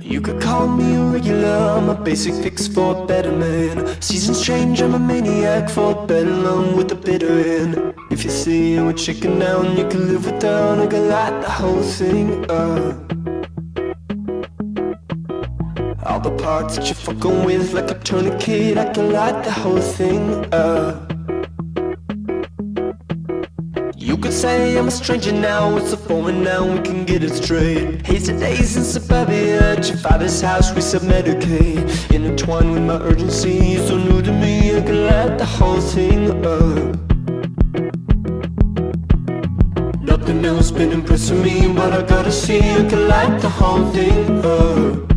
You could call me a regular, I'm a basic fix for a better man Seasons change, I'm a maniac for a better long with a bitter end. If you see we're chicken down, you can live without I can light the whole thing up. All the parts that you're fucking with like a tourniquet I can light the whole thing up say I'm a stranger now, it's a foreign now, we can get it straight. Hazy days in suburbia, at your father's house we self-medicate Intertwined with my urgency, so new to me, I can light the whole thing up. Nothing else been impressing me, but I gotta see, I can light the whole thing up